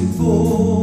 waited for.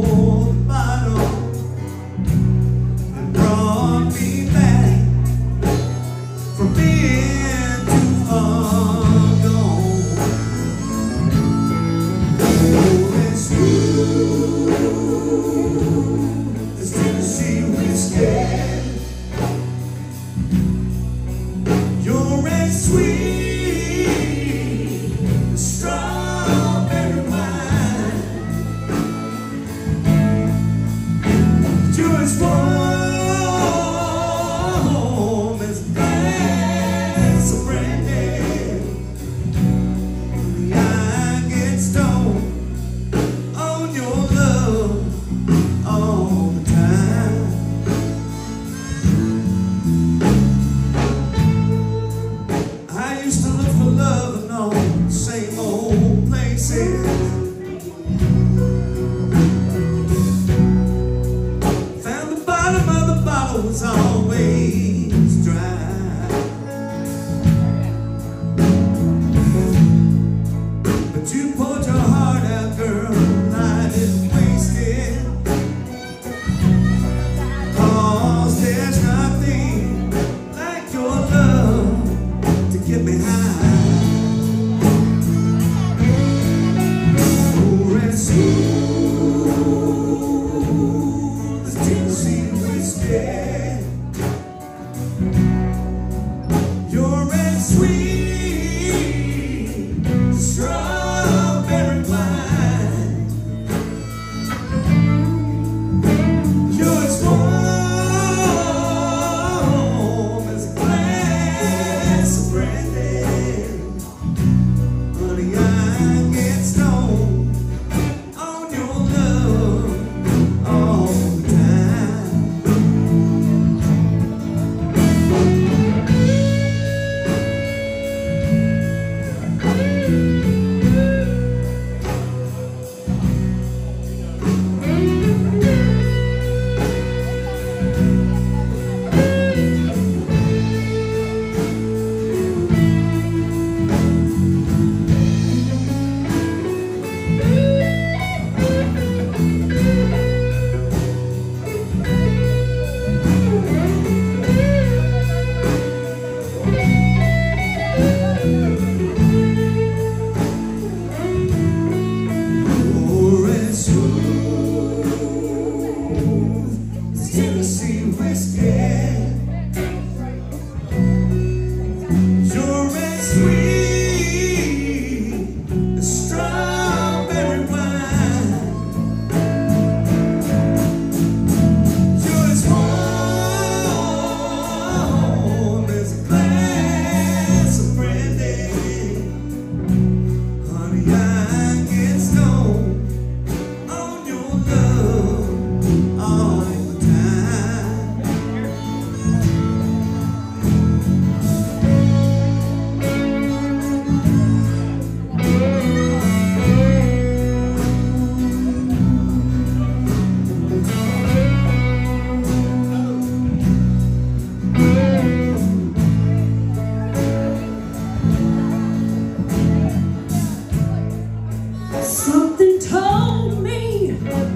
Reflection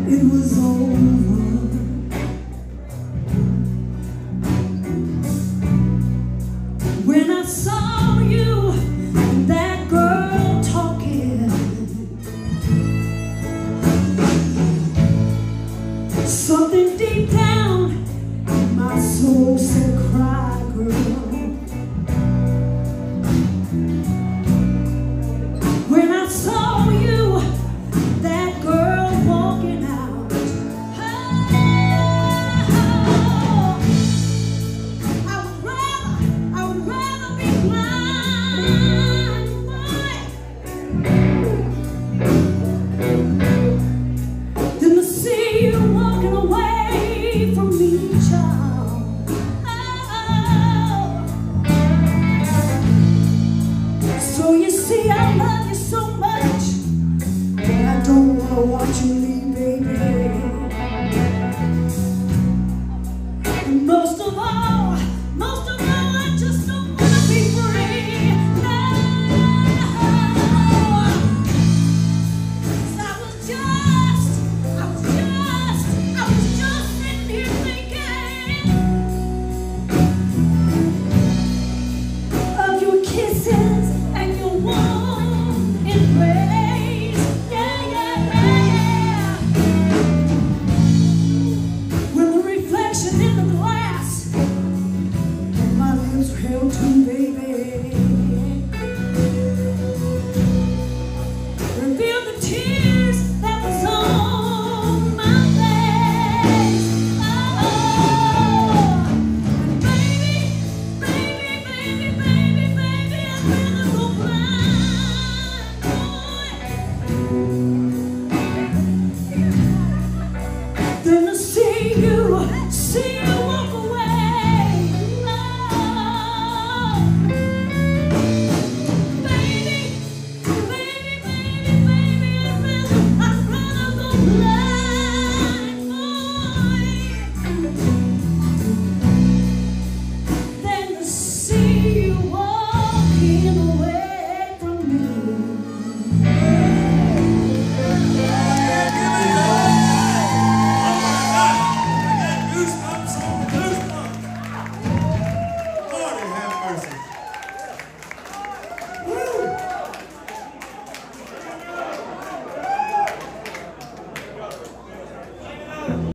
in Nós